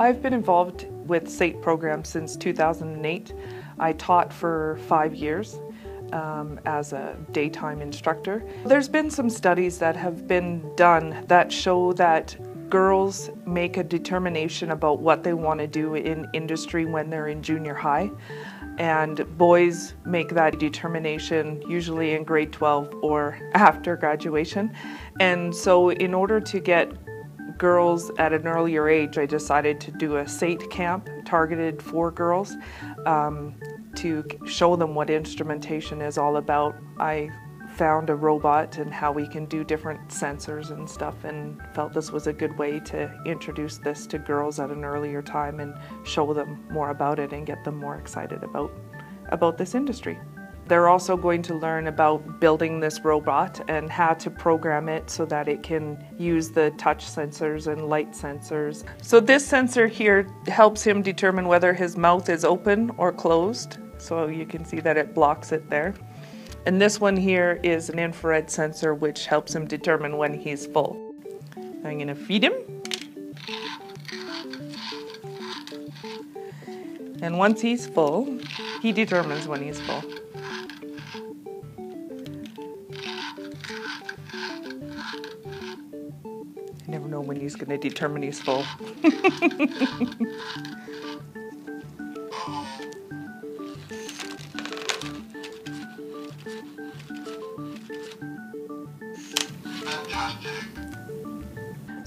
I've been involved with SAIT program since 2008. I taught for five years um, as a daytime instructor. There's been some studies that have been done that show that girls make a determination about what they want to do in industry when they're in junior high and boys make that determination usually in grade 12 or after graduation. And so in order to get girls at an earlier age, I decided to do a SAIT camp targeted for girls um, to show them what instrumentation is all about. I found a robot and how we can do different sensors and stuff and felt this was a good way to introduce this to girls at an earlier time and show them more about it and get them more excited about about this industry. They're also going to learn about building this robot and how to program it so that it can use the touch sensors and light sensors. So this sensor here helps him determine whether his mouth is open or closed. So you can see that it blocks it there. And this one here is an infrared sensor which helps him determine when he's full. I'm gonna feed him. And once he's full, he determines when he's full. I never know when he's going to determine he's full.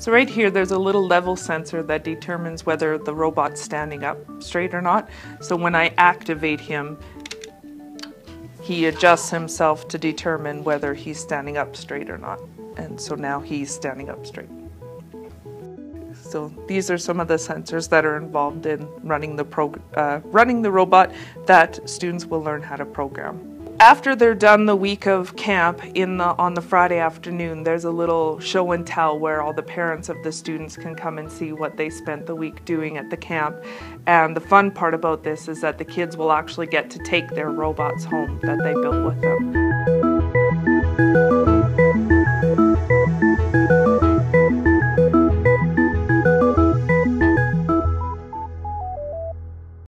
So right here, there's a little level sensor that determines whether the robot's standing up straight or not. So when I activate him, he adjusts himself to determine whether he's standing up straight or not. And so now he's standing up straight. So these are some of the sensors that are involved in running the, uh, running the robot that students will learn how to program. After they're done the week of camp in the, on the Friday afternoon, there's a little show and tell where all the parents of the students can come and see what they spent the week doing at the camp. And the fun part about this is that the kids will actually get to take their robots home that they built with them.